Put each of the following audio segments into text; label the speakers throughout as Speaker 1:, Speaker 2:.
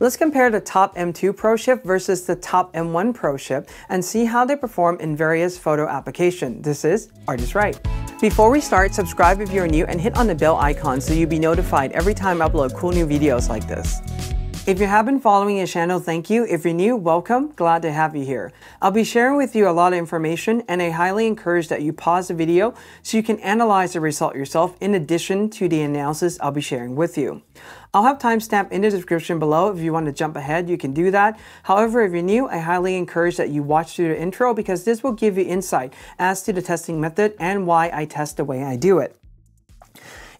Speaker 1: Let's compare the top M2 Pro chip versus the top M1 Pro chip and see how they perform in various photo applications. This is ArtIsRight. Before we start, subscribe if you're new and hit on the bell icon so you'll be notified every time I upload cool new videos like this. If you have been following the channel, thank you. If you're new, welcome. Glad to have you here. I'll be sharing with you a lot of information and I highly encourage that you pause the video so you can analyze the result yourself in addition to the analysis I'll be sharing with you. I'll have timestamp in the description below. If you want to jump ahead, you can do that. However, if you're new, I highly encourage that you watch through the intro because this will give you insight as to the testing method and why I test the way I do it.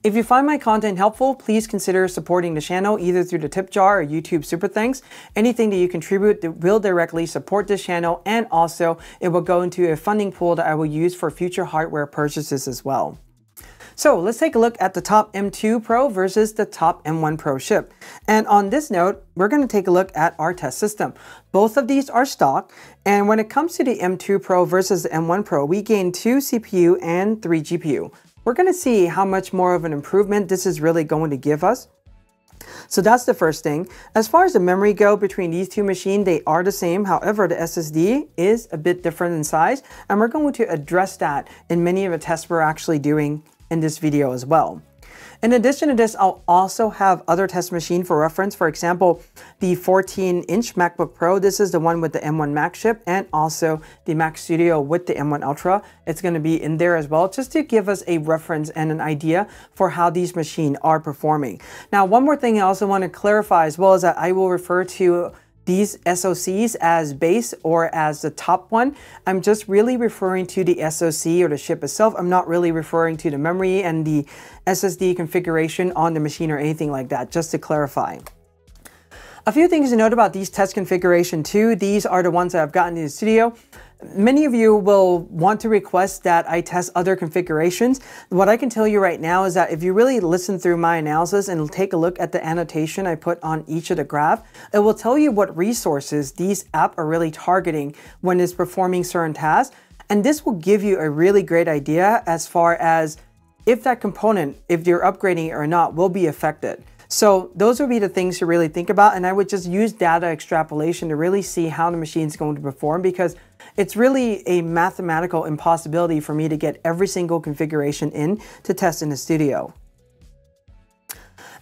Speaker 1: If you find my content helpful, please consider supporting the channel either through the tip jar or YouTube Super Thanks. Anything that you contribute will directly support this channel and also it will go into a funding pool that I will use for future hardware purchases as well. So let's take a look at the top M2 Pro versus the top M1 Pro chip. And on this note, we're going to take a look at our test system. Both of these are stock. And when it comes to the M2 Pro versus the M1 Pro, we gain two CPU and three GPU. We're going to see how much more of an improvement this is really going to give us. So that's the first thing. As far as the memory go between these two machines, they are the same. However, the SSD is a bit different in size, and we're going to address that in many of the tests we're actually doing in this video as well. In addition to this, I'll also have other test machine for reference. For example, the 14-inch MacBook Pro. This is the one with the M1 Max chip and also the Mac Studio with the M1 Ultra. It's going to be in there as well just to give us a reference and an idea for how these machines are performing. Now, one more thing I also want to clarify as well is that I will refer to these SOCs as base or as the top one. I'm just really referring to the SOC or the chip itself. I'm not really referring to the memory and the SSD configuration on the machine or anything like that, just to clarify. A few things to note about these test configuration too. These are the ones that I've gotten in the studio. Many of you will want to request that I test other configurations. What I can tell you right now is that if you really listen through my analysis and take a look at the annotation I put on each of the graph, it will tell you what resources these apps are really targeting when it's performing certain tasks. And this will give you a really great idea as far as if that component, if you're upgrading it or not, will be affected. So those would be the things to really think about. And I would just use data extrapolation to really see how the machine is going to perform because it's really a mathematical impossibility for me to get every single configuration in to test in the studio.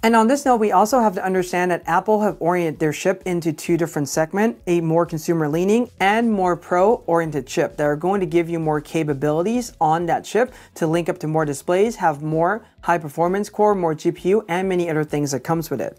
Speaker 1: And on this note, we also have to understand that Apple have oriented their chip into two different segments, a more consumer leaning and more pro oriented chip that are going to give you more capabilities on that chip to link up to more displays, have more high performance core, more GPU, and many other things that comes with it.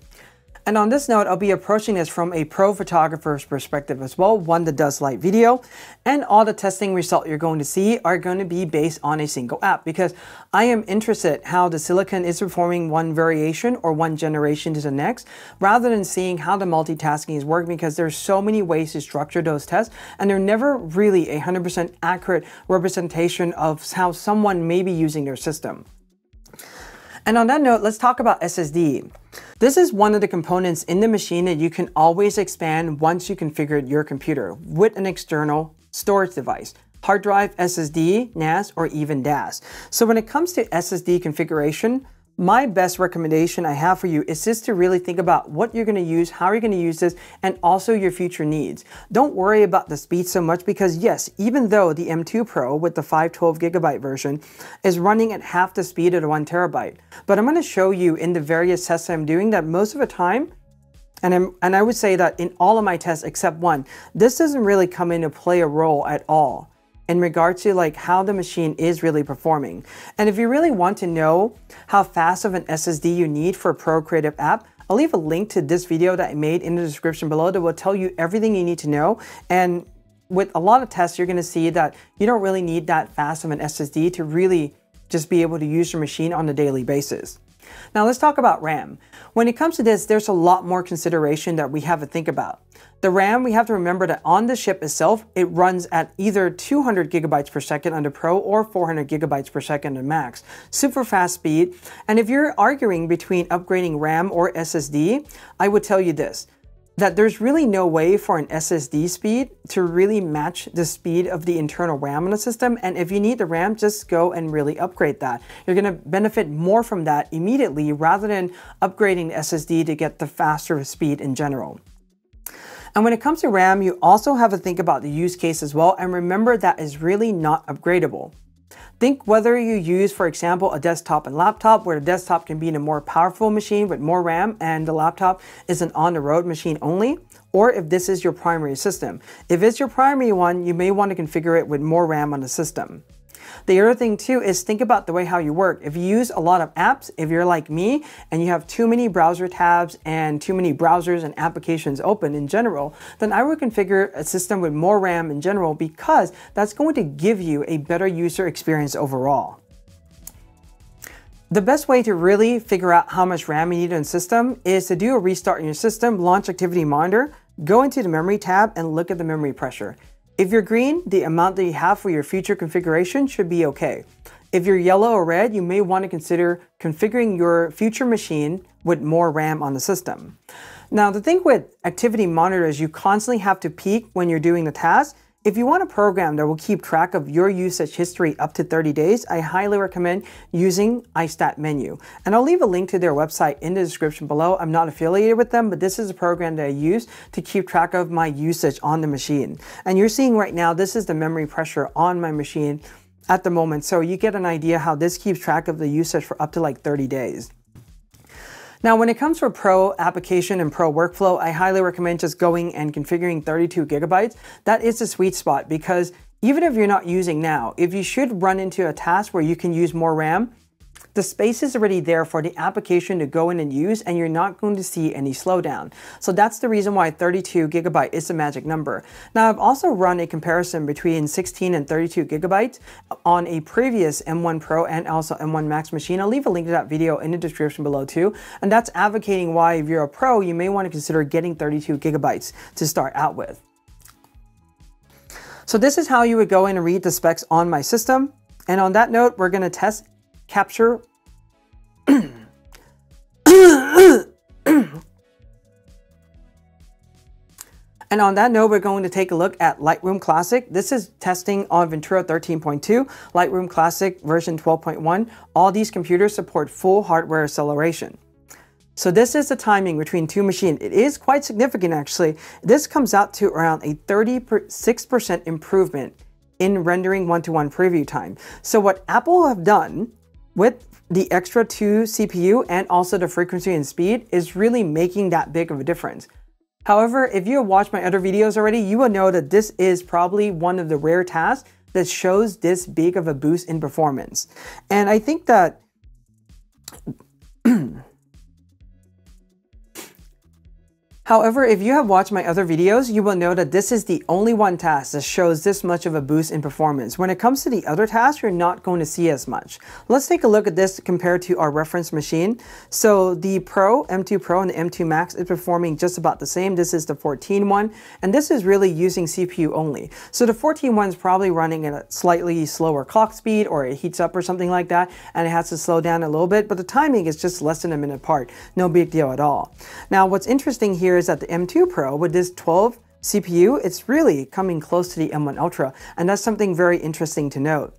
Speaker 1: And on this note, I'll be approaching this from a pro photographer's perspective as well, one that does light video. And all the testing results you're going to see are going to be based on a single app because I am interested how the silicon is performing one variation or one generation to the next, rather than seeing how the multitasking is working because there's so many ways to structure those tests and they're never really a 100% accurate representation of how someone may be using their system. And on that note, let's talk about SSD. This is one of the components in the machine that you can always expand once you configure your computer with an external storage device hard drive, SSD, NAS, or even DAS. So when it comes to SSD configuration, my best recommendation I have for you is just to really think about what you're going to use, how you're going to use this, and also your future needs. Don't worry about the speed so much because yes, even though the M2 Pro with the 512 gigabyte version is running at half the speed of the one terabyte, but I'm going to show you in the various tests I'm doing that most of the time and, I'm, and I would say that in all of my tests except one, this doesn't really come into play a role at all in regard to like how the machine is really performing. And if you really want to know how fast of an SSD you need for a Pro Creative app, I'll leave a link to this video that I made in the description below that will tell you everything you need to know. And with a lot of tests, you're gonna see that you don't really need that fast of an SSD to really just be able to use your machine on a daily basis. Now let's talk about RAM. When it comes to this, there's a lot more consideration that we have to think about. The RAM, we have to remember that on the chip itself, it runs at either 200 gigabytes per second on the Pro or 400 gigabytes per second on Max. Super fast speed. And if you're arguing between upgrading RAM or SSD, I would tell you this. That there's really no way for an SSD speed to really match the speed of the internal RAM in the system. And if you need the RAM, just go and really upgrade that. You're to benefit more from that immediately rather than upgrading the SSD to get the faster speed in general. And when it comes to RAM, you also have to think about the use case as well. And remember that is really not upgradable. Think whether you use, for example, a desktop and laptop, where the desktop can be in a more powerful machine with more RAM and the laptop is an on-the-road machine only, or if this is your primary system. If it's your primary one, you may want to configure it with more RAM on the system. The other thing too is think about the way how you work. If you use a lot of apps, if you're like me and you have too many browser tabs and too many browsers and applications open in general, then I would configure a system with more RAM in general because that's going to give you a better user experience overall. The best way to really figure out how much RAM you need in a system is to do a restart in your system, launch Activity Monitor, go into the memory tab and look at the memory pressure. If you're green, the amount that you have for your future configuration should be okay. If you're yellow or red, you may want to consider configuring your future machine with more RAM on the system. Now, the thing with activity monitors, you constantly have to peak when you're doing the task, if you want a program that will keep track of your usage history up to 30 days, I highly recommend using iStatMenu. And I'll leave a link to their website in the description below. I'm not affiliated with them, but this is a program that I use to keep track of my usage on the machine. And you're seeing right now, this is the memory pressure on my machine at the moment. So you get an idea how this keeps track of the usage for up to like 30 days. Now, when it comes to pro application and pro workflow, I highly recommend just going and configuring 32 gigabytes. That is the sweet spot because even if you're not using now, if you should run into a task where you can use more RAM, the space is already there for the application to go in and use and you're not going to see any slowdown. So that's the reason why 32 gigabyte is the magic number. Now I've also run a comparison between 16 and 32 gigabytes on a previous M1 Pro and also M1 Max machine. I'll leave a link to that video in the description below too. And that's advocating why if you're a pro, you may want to consider getting 32 gigabytes to start out with. So this is how you would go in and read the specs on my system. And on that note, we're going to test capture And on that note, we're going to take a look at Lightroom Classic. This is testing on Ventura 13.2, Lightroom Classic version 12.1. All these computers support full hardware acceleration. So this is the timing between two machines. It is quite significant actually. This comes out to around a 36% improvement in rendering one-to-one -one preview time. So what Apple have done with the extra 2 CPU and also the frequency and speed is really making that big of a difference. However, if you have watched my other videos already, you will know that this is probably one of the rare tasks that shows this big of a boost in performance. And I think that However, if you have watched my other videos, you will know that this is the only one task that shows this much of a boost in performance. When it comes to the other tasks, you're not going to see as much. Let's take a look at this compared to our reference machine. So the Pro, M2 Pro and the M2 Max is performing just about the same. This is the 14 one, and this is really using CPU only. So the 14 one is probably running at a slightly slower clock speed or it heats up or something like that, and it has to slow down a little bit, but the timing is just less than a minute apart. No big deal at all. Now, what's interesting here is that the M2 Pro with this 12 CPU, it's really coming close to the M1 Ultra, and that's something very interesting to note.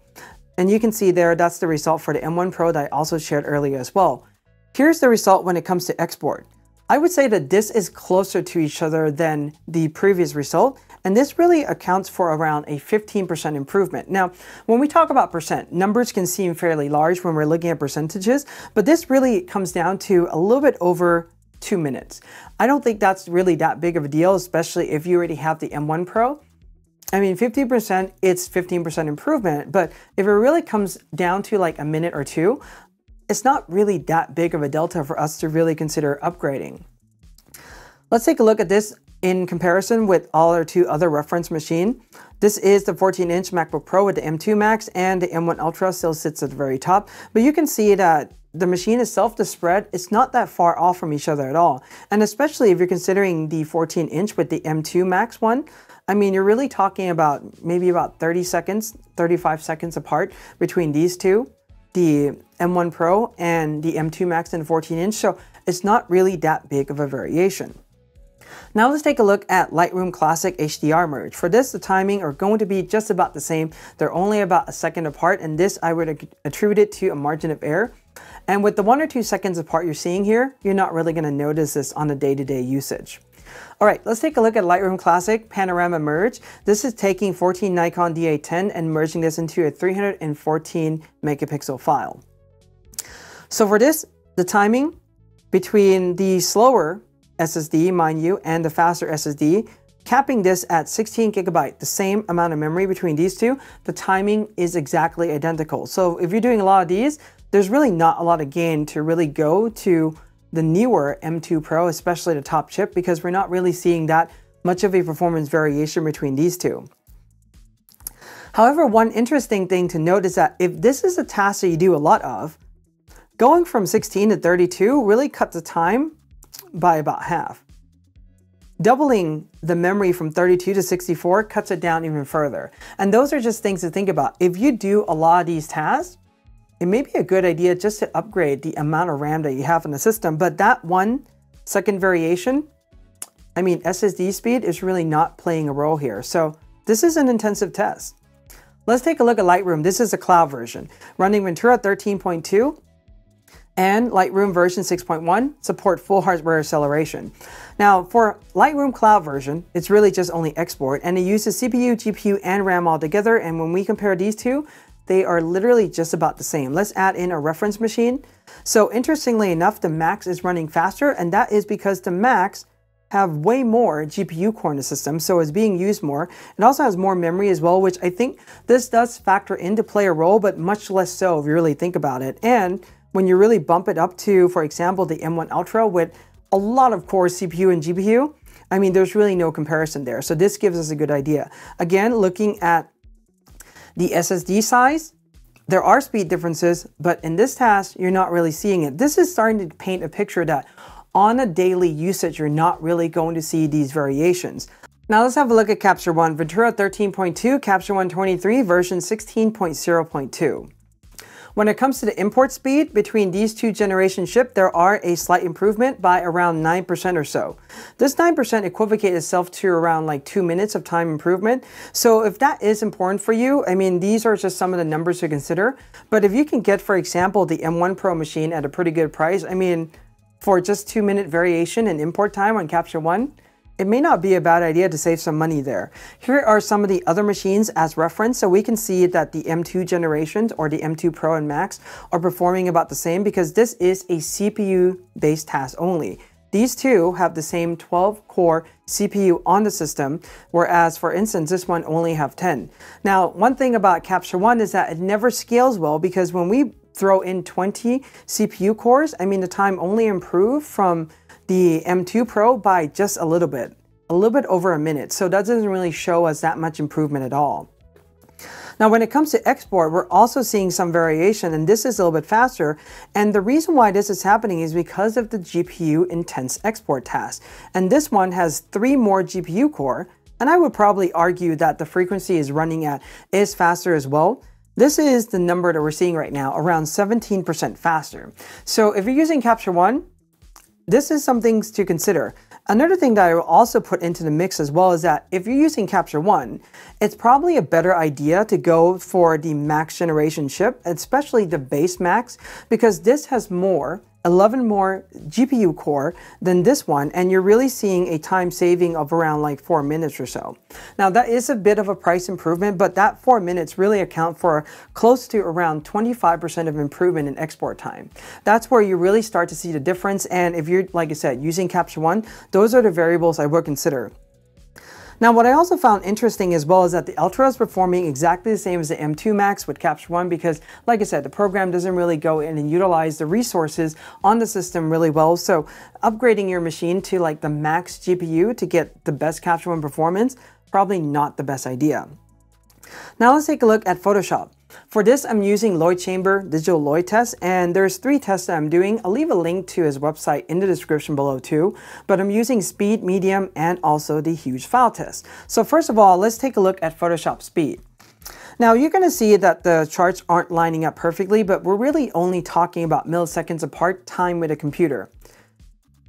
Speaker 1: And you can see there, that's the result for the M1 Pro that I also shared earlier as well. Here's the result when it comes to export. I would say that this is closer to each other than the previous result, and this really accounts for around a 15% improvement. Now, when we talk about percent, numbers can seem fairly large when we're looking at percentages, but this really comes down to a little bit over two minutes. I don't think that's really that big of a deal, especially if you already have the M1 Pro. I mean, 15%, it's 15% improvement, but if it really comes down to like a minute or two, it's not really that big of a delta for us to really consider upgrading. Let's take a look at this in comparison with all our two other reference machine. This is the 14-inch MacBook Pro with the M2 Max and the M1 Ultra still sits at the very top, but you can see that the machine itself, the spread, it's not that far off from each other at all. And especially if you're considering the 14 inch with the M2 Max one, I mean, you're really talking about maybe about 30 seconds, 35 seconds apart between these two, the M1 Pro and the M2 Max and 14 inch. So it's not really that big of a variation. Now let's take a look at Lightroom Classic HDR merge. For this, the timing are going to be just about the same. They're only about a second apart, and this I would attribute it to a margin of error. And with the one or two seconds apart you're seeing here, you're not really gonna notice this on a day-to-day -day usage. All right, let's take a look at Lightroom Classic Panorama Merge. This is taking 14 Nikon D810 and merging this into a 314 megapixel file. So for this, the timing between the slower SSD, mind you, and the faster SSD, capping this at 16 gigabyte, the same amount of memory between these two, the timing is exactly identical. So if you're doing a lot of these, there's really not a lot of gain to really go to the newer M2 Pro, especially the top chip, because we're not really seeing that much of a performance variation between these two. However, one interesting thing to note is that if this is a task that you do a lot of, going from 16 to 32 really cuts the time by about half. Doubling the memory from 32 to 64 cuts it down even further. And those are just things to think about. If you do a lot of these tasks, it may be a good idea just to upgrade the amount of RAM that you have in the system, but that one second variation, I mean, SSD speed is really not playing a role here. So this is an intensive test. Let's take a look at Lightroom. This is a cloud version running Ventura 13.2 and Lightroom version 6.1 support full hardware acceleration. Now for Lightroom cloud version, it's really just only export and it uses CPU, GPU, and RAM all together. And when we compare these two, they are literally just about the same. Let's add in a reference machine. So interestingly enough, the Max is running faster and that is because the Max have way more GPU core in the system, so it's being used more. It also has more memory as well, which I think this does factor into play a role, but much less so if you really think about it. And when you really bump it up to, for example, the M1 Ultra with a lot of core CPU and GPU, I mean, there's really no comparison there. So this gives us a good idea. Again, looking at the SSD size, there are speed differences, but in this task, you're not really seeing it. This is starting to paint a picture that on a daily usage, you're not really going to see these variations. Now let's have a look at Capture One, Ventura 13.2, Capture One 23, version 16.0.2. When it comes to the import speed between these two generation chip, there are a slight improvement by around 9% or so. This 9% equivocates itself to around like two minutes of time improvement. So if that is important for you, I mean, these are just some of the numbers to consider. But if you can get, for example, the M1 Pro machine at a pretty good price, I mean, for just two minute variation in import time on Capture One, it may not be a bad idea to save some money there. Here are some of the other machines as reference, so we can see that the M2 generations or the M2 Pro and Max are performing about the same because this is a CPU-based task only. These two have the same 12 core CPU on the system, whereas for instance, this one only have 10. Now, one thing about Capture One is that it never scales well because when we throw in 20 CPU cores, I mean, the time only improved from the M2 Pro by just a little bit, a little bit over a minute. So that doesn't really show us that much improvement at all. Now, when it comes to export, we're also seeing some variation, and this is a little bit faster. And the reason why this is happening is because of the GPU intense export task. And this one has three more GPU core, and I would probably argue that the frequency is running at is faster as well. This is the number that we're seeing right now, around 17% faster. So if you're using Capture One, this is some things to consider. Another thing that I will also put into the mix as well is that if you're using Capture One, it's probably a better idea to go for the Max generation chip, especially the base Max, because this has more 11 more GPU core than this one, and you're really seeing a time saving of around like four minutes or so. Now that is a bit of a price improvement, but that four minutes really account for close to around 25% of improvement in export time. That's where you really start to see the difference. And if you're, like I said, using Capture One, those are the variables I would consider. Now, what I also found interesting as well is that the Ultra is performing exactly the same as the M2 Max with Capture One because, like I said, the program doesn't really go in and utilize the resources on the system really well. So upgrading your machine to like the Max GPU to get the best Capture One performance, probably not the best idea. Now let's take a look at Photoshop. For this, I'm using Lloyd Chamber Digital Lloyd Test, and there's three tests that I'm doing. I'll leave a link to his website in the description below too, but I'm using speed, medium, and also the huge file test. So first of all, let's take a look at Photoshop speed. Now you're going to see that the charts aren't lining up perfectly, but we're really only talking about milliseconds apart time with a computer.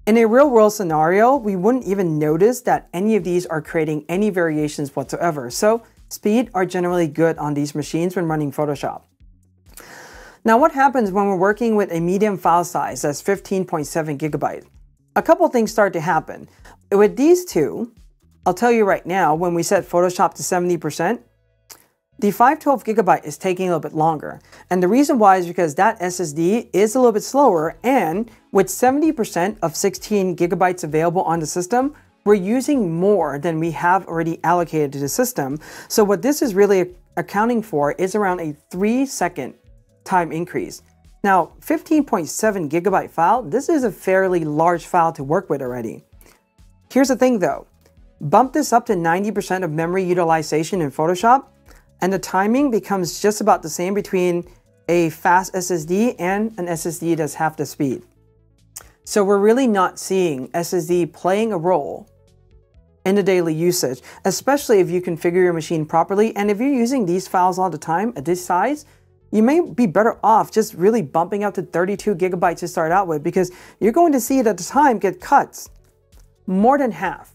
Speaker 1: In a real world scenario, we wouldn't even notice that any of these are creating any variations whatsoever. So speed are generally good on these machines when running Photoshop. Now what happens when we're working with a medium file size that's 15.7 gigabyte? A couple things start to happen. With these two, I'll tell you right now, when we set Photoshop to 70%, the 512 gigabyte is taking a little bit longer. And the reason why is because that SSD is a little bit slower and with 70% of 16 gigabytes available on the system, we're using more than we have already allocated to the system. So what this is really accounting for is around a three second time increase. Now, 15.7 gigabyte file, this is a fairly large file to work with already. Here's the thing though, bump this up to 90% of memory utilization in Photoshop, and the timing becomes just about the same between a fast SSD and an SSD that's half the speed. So we're really not seeing SSD playing a role in the daily usage, especially if you configure your machine properly. And if you're using these files all the time at this size, you may be better off just really bumping up to 32 gigabytes to start out with because you're going to see it at the time get cuts more than half.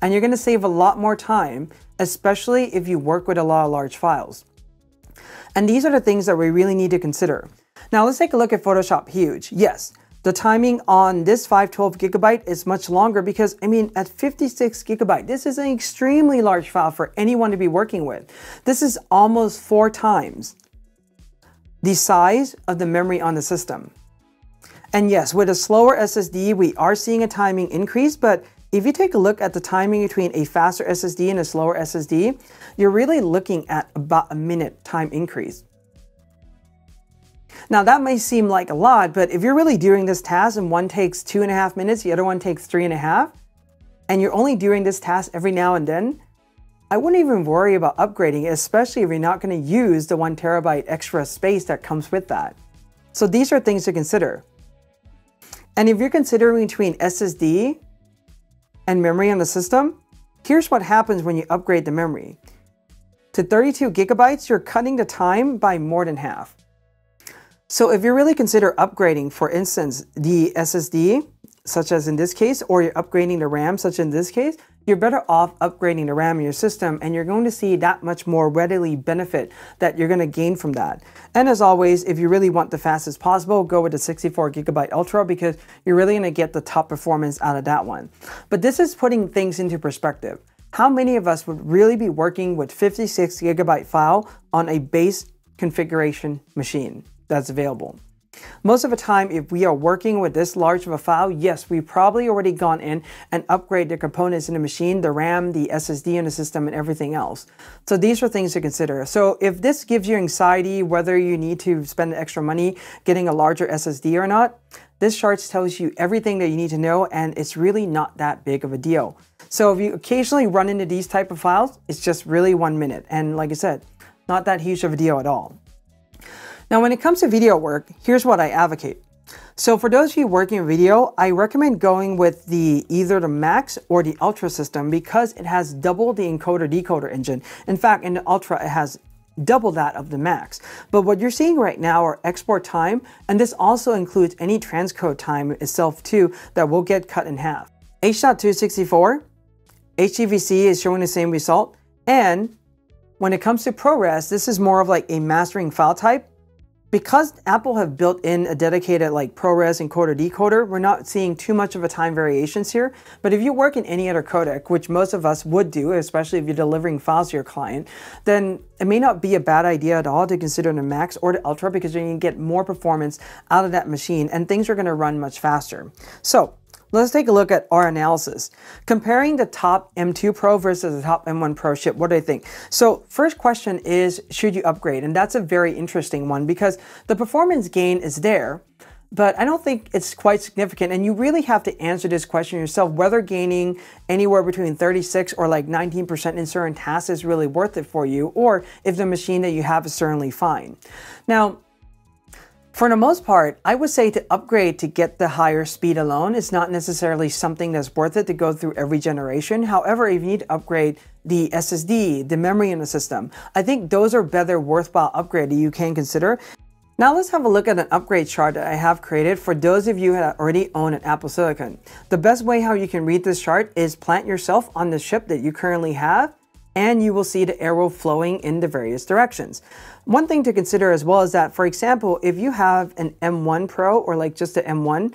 Speaker 1: And you're going to save a lot more time, especially if you work with a lot of large files. And these are the things that we really need to consider. Now let's take a look at Photoshop Huge. Yes, the timing on this 512 gigabyte is much longer because, I mean, at 56 gigabyte, this is an extremely large file for anyone to be working with. This is almost four times the size of the memory on the system. And yes, with a slower SSD, we are seeing a timing increase, but if you take a look at the timing between a faster SSD and a slower SSD, you're really looking at about a minute time increase. Now that may seem like a lot, but if you're really doing this task and one takes two and a half minutes, the other one takes three and a half, and you're only doing this task every now and then, I wouldn't even worry about upgrading, especially if you're not going to use the one terabyte extra space that comes with that. So these are things to consider. And if you're considering between SSD and memory on the system, here's what happens when you upgrade the memory. To 32 gigabytes, you're cutting the time by more than half. So if you really consider upgrading, for instance, the SSD, such as in this case, or you're upgrading the RAM, such in this case, you're better off upgrading the RAM in your system and you're going to see that much more readily benefit that you're going to gain from that. And as always, if you really want the fastest possible, go with the 64 gigabyte Ultra because you're really going to get the top performance out of that one. But this is putting things into perspective. How many of us would really be working with 56 gigabyte file on a base configuration machine that's available? Most of the time, if we are working with this large of a file, yes, we've probably already gone in and upgrade the components in the machine, the RAM, the SSD in the system, and everything else. So these are things to consider. So if this gives you anxiety, whether you need to spend extra money getting a larger SSD or not, this chart tells you everything that you need to know, and it's really not that big of a deal. So if you occasionally run into these type of files, it's just really one minute. And like I said, not that huge of a deal at all. Now, when it comes to video work, here's what I advocate. So for those of you working video, I recommend going with the either the Max or the Ultra system because it has double the encoder decoder engine. In fact, in the Ultra, it has double that of the Max. But what you're seeing right now are export time, and this also includes any transcode time itself too that will get cut in half. H.264, HEVC is showing the same result, and when it comes to ProRes, this is more of like a mastering file type, because Apple have built in a dedicated like ProRes encoder decoder, we're not seeing too much of a time variations here. But if you work in any other codec, which most of us would do, especially if you're delivering files to your client, then it may not be a bad idea at all to consider the Max or the Ultra because you're going to get more performance out of that machine and things are going to run much faster. So Let's take a look at our analysis. Comparing the top M2 Pro versus the top M1 Pro chip, what do I think? So first question is, should you upgrade? And that's a very interesting one because the performance gain is there, but I don't think it's quite significant. And you really have to answer this question yourself, whether gaining anywhere between 36 or like 19% in certain tasks is really worth it for you, or if the machine that you have is certainly fine. Now, for the most part, I would say to upgrade to get the higher speed alone is not necessarily something that's worth it to go through every generation. However, if you need to upgrade the SSD, the memory in the system, I think those are better worthwhile upgrade that you can consider. Now let's have a look at an upgrade chart that I have created for those of you that already own an Apple Silicon. The best way how you can read this chart is plant yourself on the chip that you currently have and you will see the arrow flowing in the various directions. One thing to consider as well is that, for example, if you have an M1 Pro or like just an M1,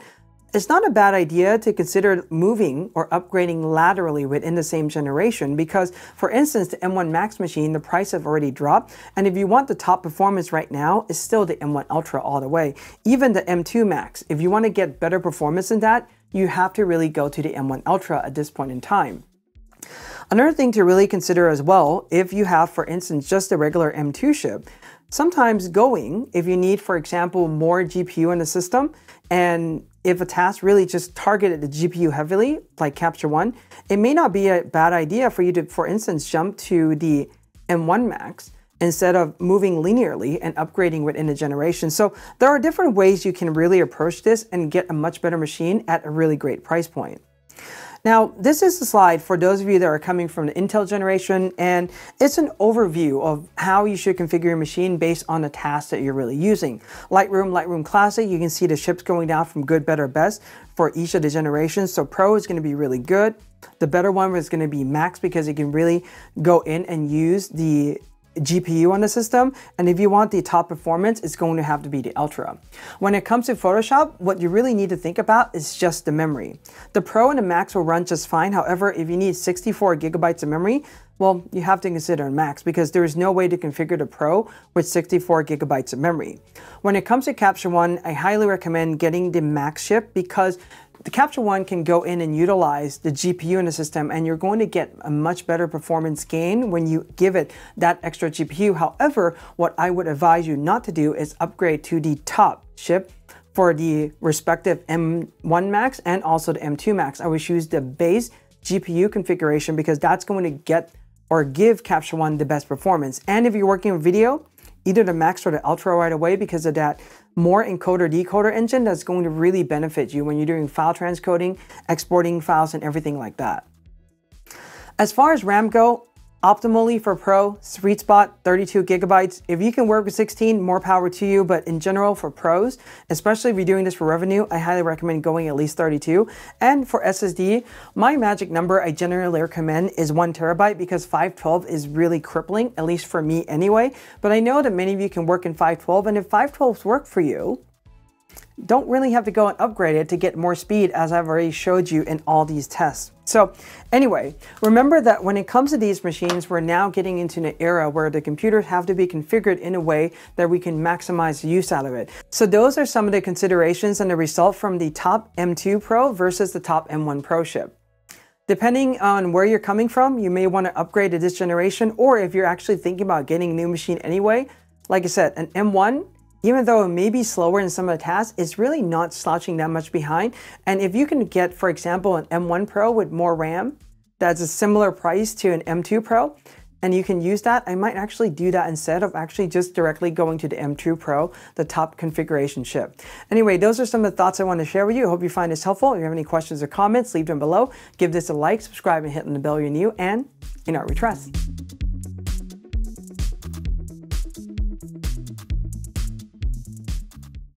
Speaker 1: it's not a bad idea to consider moving or upgrading laterally within the same generation because, for instance, the M1 Max machine, the price have already dropped. And if you want the top performance right now, it's still the M1 Ultra all the way. Even the M2 Max, if you want to get better performance than that, you have to really go to the M1 Ultra at this point in time. Another thing to really consider as well, if you have, for instance, just a regular M2 chip, sometimes going, if you need, for example, more GPU in the system, and if a task really just targeted the GPU heavily, like Capture One, it may not be a bad idea for you to, for instance, jump to the M1 Max instead of moving linearly and upgrading within a generation. So there are different ways you can really approach this and get a much better machine at a really great price point. Now, this is a slide for those of you that are coming from the Intel generation, and it's an overview of how you should configure your machine based on the task that you're really using. Lightroom, Lightroom Classic, you can see the chips going down from good, better, best for each of the generations. So Pro is going to be really good. The better one is going to be Max because it can really go in and use the GPU on the system. And if you want the top performance, it's going to have to be the Ultra. When it comes to Photoshop, what you really need to think about is just the memory. The Pro and the Max will run just fine. However, if you need 64 gigabytes of memory, well, you have to consider Max because there is no way to configure the Pro with 64 gigabytes of memory. When it comes to Capture One, I highly recommend getting the Max chip because the Capture One can go in and utilize the GPU in the system and you're going to get a much better performance gain when you give it that extra GPU. However, what I would advise you not to do is upgrade to the top chip for the respective M1 Max and also the M2 Max. I would choose the base GPU configuration because that's going to get or give Capture One the best performance. And if you're working with video, either the Max or the Ultra right away because of that more encoder decoder engine that's going to really benefit you when you're doing file transcoding, exporting files, and everything like that. As far as RAM go, Optimally for Pro, sweet spot 32 gigabytes. If you can work with 16, more power to you. But in general, for pros, especially if you're doing this for revenue, I highly recommend going at least 32. And for SSD, my magic number I generally recommend is one terabyte because 512 is really crippling, at least for me anyway. But I know that many of you can work in 512, and if 512s work for you, don't really have to go and upgrade it to get more speed as I've already showed you in all these tests. So anyway, remember that when it comes to these machines, we're now getting into an era where the computers have to be configured in a way that we can maximize use out of it. So those are some of the considerations and the result from the top M2 Pro versus the top M1 Pro chip. Depending on where you're coming from, you may want to upgrade to this generation, or if you're actually thinking about getting a new machine anyway, like I said, an M1 even though it may be slower in some of the tasks, it's really not slouching that much behind. And if you can get, for example, an M1 Pro with more RAM, that's a similar price to an M2 Pro, and you can use that, I might actually do that instead of actually just directly going to the M2 Pro, the top configuration chip. Anyway, those are some of the thoughts I want to share with you. I hope you find this helpful. If you have any questions or comments, leave them below. Give this a like, subscribe, and hit on the bell you're new, and in art we trust.